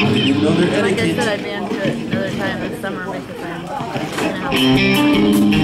I didn't know their Like I etiquette. said, I'd be into it another time this summer because I'm.